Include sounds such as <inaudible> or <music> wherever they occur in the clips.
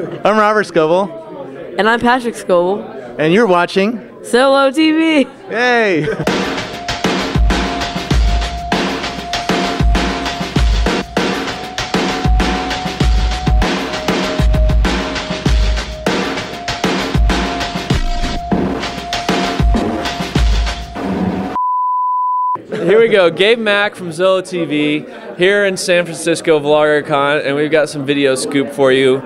<laughs> I'm Robert Scoble, And I'm Patrick Scoble. and you're watching. XOLO TV. Hey! Here we go. Gabe Mac from XOLO TV here in San Francisco VloggerCon, and we've got some video scoop for you.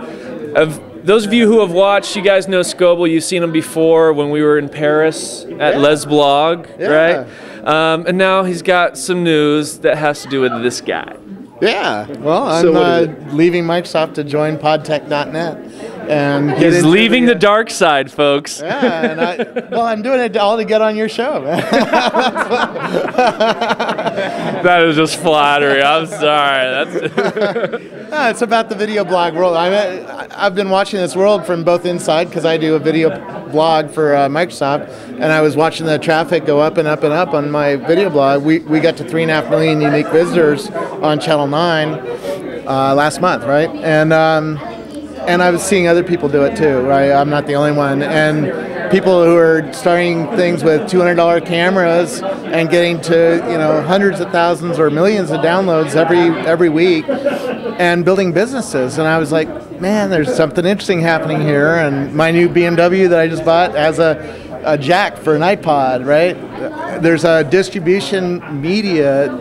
Of those of you who have watched, you guys know Scoble. You've seen him before when we were in Paris at Les Blog, right? Um, and now he's got some news that has to do with this guy. Yeah. Well, I'm So uh, leaving Microsoft to join podtech.net and He's leaving the dark side, folks. Yeah, and I, <laughs> well, I'm doing it all to get on your show. man. <laughs> <laughs> That is just flattery. I'm sorry. That's No, it's about the video blog world. I, I've been watching this world from both inside because I do a video blog for uh, Microsoft, and I was watching the traffic go up and up and up on my video blog. We, we got to three and a half million unique visitors on Channel 9 uh, last month, right? And um, and I was seeing other people do it too, right? I'm not the only one. And people who are starting things with $200 cameras and getting to you know hundreds of thousands or millions of downloads every every week, and building businesses. And I was like, man, there's something interesting happening here. And my new BMW that I just bought has a, a jack for an iPod, right? There's a distribution media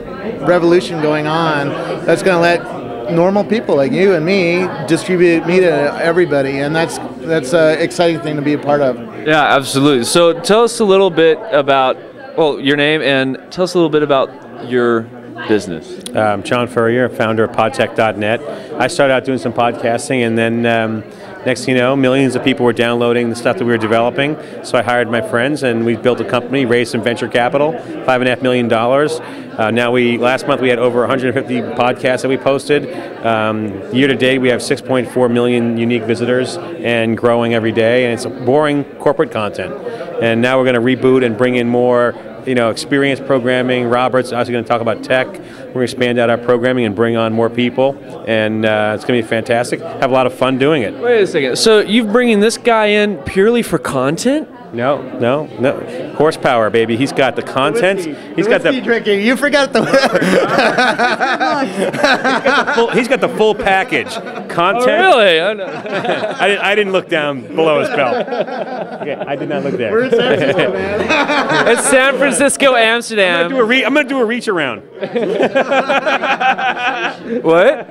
revolution going on that's going to let normal people like you and me distribute media to everybody, and that's that's an exciting thing to be a part of. Yeah, absolutely. So tell us a little bit about, well, your name and tell us a little bit about your business. Um, John Furrier, founder of podtech.net. I started out doing some podcasting, and then um, next thing you know, millions of people were downloading the stuff that we were developing. So I hired my friends, and we built a company, raised some venture capital, five and a half million dollars. Uh, now we last month we had over 150 podcasts that we posted. Um, year to date, we have 6.4 million unique visitors and growing every day. And it's boring corporate content. And now we're going to reboot and bring in more you know, experience programming. Robert's also going to talk about tech. We're going to expand out our programming and bring on more people, and uh, it's going to be fantastic. Have a lot of fun doing it. Wait a second. So you're bringing this guy in purely for content? No, no, no. Horsepower, baby. He's got the content. He's got Whiskey the drinking. You forgot <laughs> <laughs> the. full, he's got the full package. Content. Oh, really? I <laughs> know. I, didn't, I didn't look down below his belt. Okay, I did not look there. Where's Amsterdam, man? <laughs> it's San Francisco, Amsterdam. I'm gonna Amsterdam. do a re- I'm gonna do a reach around. <laughs> What?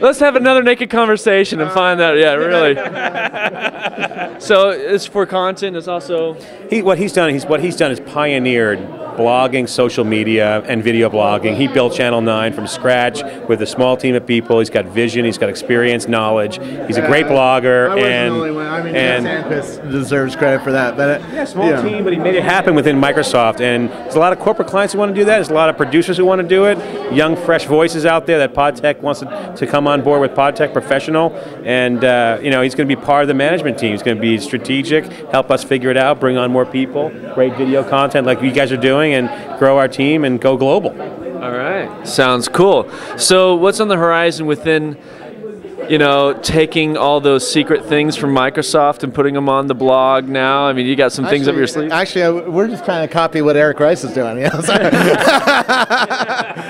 Let's have another naked conversation and find out. Yeah, really. so it's for content. It's also He, what he's done, he's what he's done is pioneered blogging, social media, and video blogging. He built Channel Nine from scratch with a small team of people. He's got vision, he's got experience, knowledge. He's a great blogger, I and the only one. I mean, and Sandquist deserves credit for that. But uh, yeah, small yeah. team, but he made it happen within Microsoft. And there's a lot of corporate clients who want to do that. There's a lot of producers who want to do it. Young, fresh voices out there that PodTech wants to, to come on board with PodTech Professional. And uh, you know, he's going to be part of the management team. He's going to be strategic, help us figure it out, bring on more people, great video content like you guys are doing, and grow our team and go global. all right. Sounds cool. So what's on the horizon within? You know, taking all those secret things from Microsoft and putting them on the blog now. I mean, you got some things up your sleeve. Actually, we're just trying to copy what Eric Rice is doing. You know? <laughs>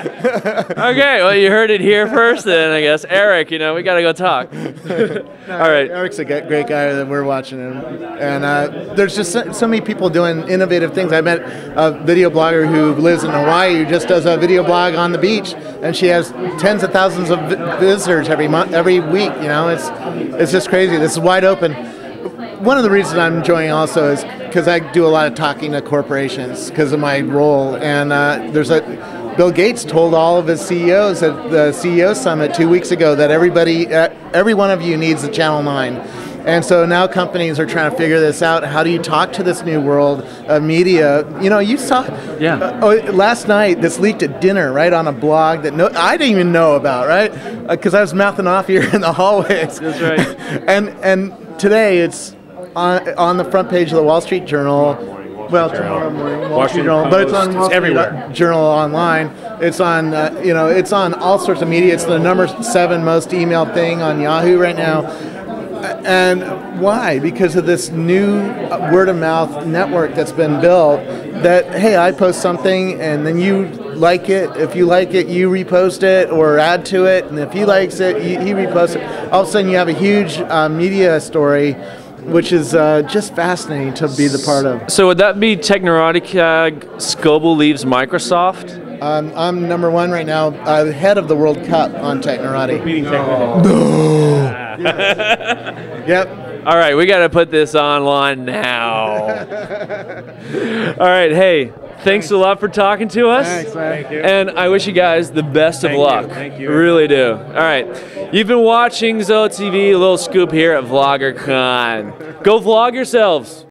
Sorry. <laughs> Okay, well, you heard it here first, then I guess. Eric, you know, we got to go talk. <laughs> all right. Eric's a great guy that we're watching, him. and uh, there's just so, so many people doing innovative things. I met a video blogger who lives in Hawaii who just does a video blog on the beach, and she has tens of thousands of visitors every month, every week. You know, it's it's just crazy. This is wide open. One of the reasons I'm enjoying also is because I do a lot of talking to corporations because of my role, and uh, there's a. Bill Gates told all of his CEOs at the CEO summit two weeks ago that everybody, uh, every one of you needs a Channel 9. And so now companies are trying to figure this out. How do you talk to this new world of media? You know, you saw. Yeah. Uh, oh, last night this leaked at dinner, right, on a blog that no, I didn't even know about, right? Because I was mouthing off here <laughs> in the hallways. That's right. <laughs> and and today it's on on the front page of the Wall Street Journal. Well, tomorrow morning, Street Washington Journal, but it's on Post, Wall Street everywhere. Journal online. It's on, uh, you know, it's on all sorts of media. It's the number seven most emailed thing on Yahoo right now. And why? Because of this new word of mouth network that's been built. That hey, I post something and then you like it. If you like it, you repost it or add to it, and if he likes it, he, he reposts it. All of a sudden, you have a huge uh, media story, which is uh, just fascinating to be the part of. So would that be Techneurotica Scoble leaves Microsoft? Um, I'm number one right now, uh, head of the World Cup on Technorati. <laughs> Yep. All right, we got to put this online now. <laughs> All right, hey, thanks a lot for talking to us. Thanks, man. Thank you. And I wish you guys the best of Thank you, luck. thank you. Really do. All right, you've been watching XOLO TV, a little scoop here at VloggerCon. Go vlog yourselves.